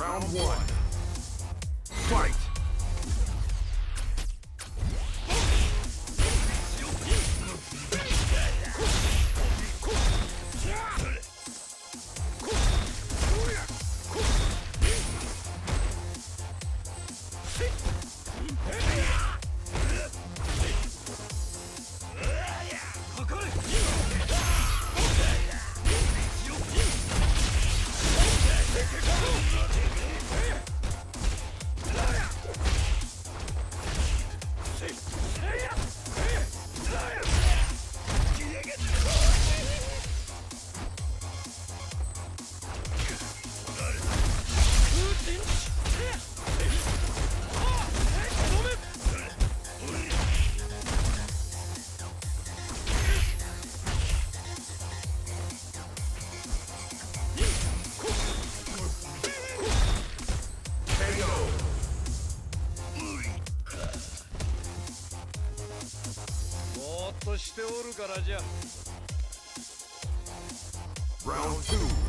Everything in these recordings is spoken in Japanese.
Round one. Fight! Hey! っとしておるからじゃ Round two.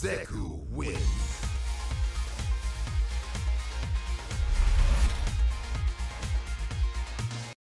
Zeku wins.